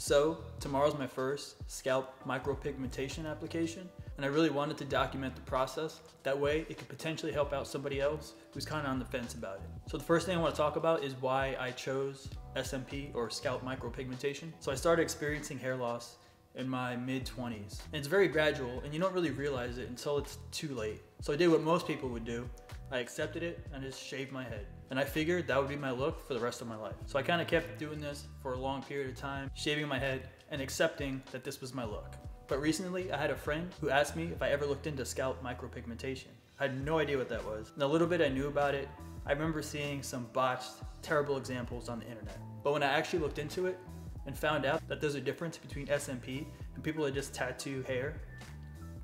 So, tomorrow's my first scalp micropigmentation application, and I really wanted to document the process. That way, it could potentially help out somebody else who's kind of on the fence about it. So the first thing I want to talk about is why I chose SMP or scalp micropigmentation. So I started experiencing hair loss in my mid 20s. And it's very gradual and you don't really realize it until it's too late. So I did what most people would do. I accepted it and just shaved my head. And I figured that would be my look for the rest of my life. So I kind of kept doing this for a long period of time, shaving my head and accepting that this was my look. But recently I had a friend who asked me if I ever looked into scalp micropigmentation. I had no idea what that was. And the little bit I knew about it, I remember seeing some botched, terrible examples on the internet. But when I actually looked into it and found out that there's a difference between SMP and people that just tattoo hair,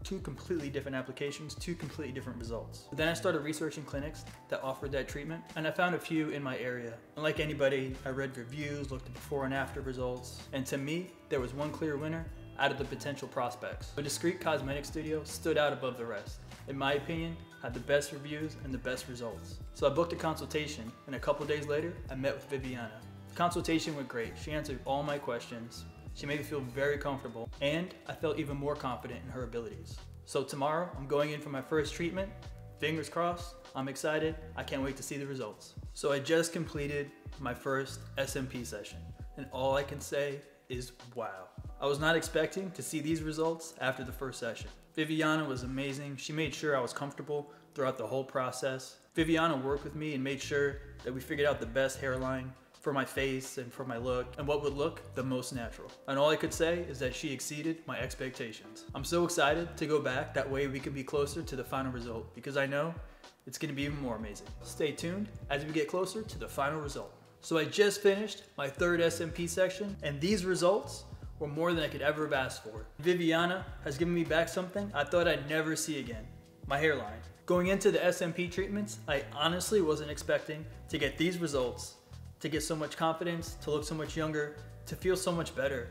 two completely different applications, two completely different results. Then I started researching clinics that offered that treatment, and I found a few in my area. And like anybody, I read reviews, looked at before and after results, and to me, there was one clear winner out of the potential prospects. A discreet cosmetic studio stood out above the rest. In my opinion, had the best reviews and the best results. So I booked a consultation, and a couple days later, I met with Viviana. The consultation went great. She answered all my questions. She made me feel very comfortable, and I felt even more confident in her abilities. So tomorrow, I'm going in for my first treatment. Fingers crossed, I'm excited. I can't wait to see the results. So I just completed my first SMP session, and all I can say is wow. I was not expecting to see these results after the first session. Viviana was amazing. She made sure I was comfortable throughout the whole process. Viviana worked with me and made sure that we figured out the best hairline for my face and for my look and what would look the most natural. And all I could say is that she exceeded my expectations. I'm so excited to go back. That way we can be closer to the final result because I know it's gonna be even more amazing. Stay tuned as we get closer to the final result. So I just finished my third SMP section and these results were more than I could ever have asked for. Viviana has given me back something I thought I'd never see again, my hairline. Going into the SMP treatments, I honestly wasn't expecting to get these results, to get so much confidence, to look so much younger, to feel so much better,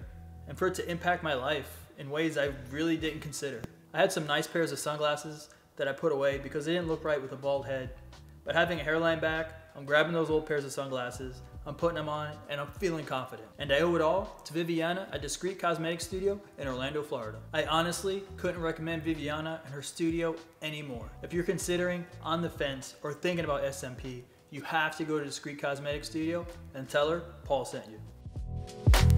and for it to impact my life in ways I really didn't consider. I had some nice pairs of sunglasses that I put away because they didn't look right with a bald head, but having a hairline back, I'm grabbing those old pairs of sunglasses, I'm putting them on, and I'm feeling confident. And I owe it all to Viviana at Discreet Cosmetic Studio in Orlando, Florida. I honestly couldn't recommend Viviana and her studio anymore. If you're considering on the fence or thinking about SMP, you have to go to Discreet Cosmetic Studio and tell her Paul sent you.